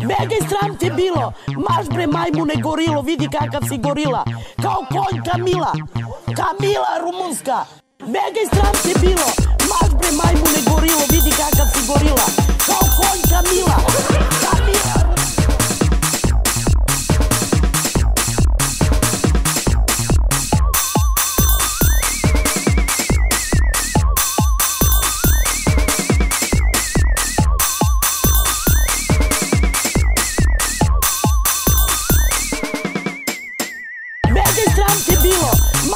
Begaj sram te bilo, maš bre majmune gorilo, vidi kakav si gorila, kao konj Kamila, Kamila rumunska. Begaj sram te bilo, my